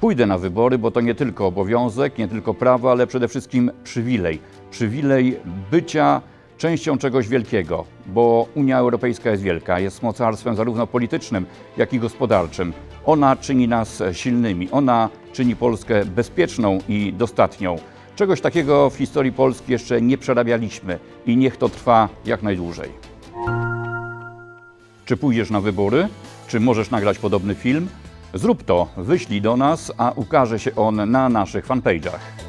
Pójdę na wybory, bo to nie tylko obowiązek, nie tylko prawo, ale przede wszystkim przywilej. Przywilej bycia częścią czegoś wielkiego, bo Unia Europejska jest wielka, jest mocarstwem zarówno politycznym, jak i gospodarczym. Ona czyni nas silnymi, ona czyni Polskę bezpieczną i dostatnią. Czegoś takiego w historii Polski jeszcze nie przerabialiśmy i niech to trwa jak najdłużej. Czy pójdziesz na wybory? Czy możesz nagrać podobny film? Zrób to, wyślij do nas, a ukaże się on na naszych fanpage'ach.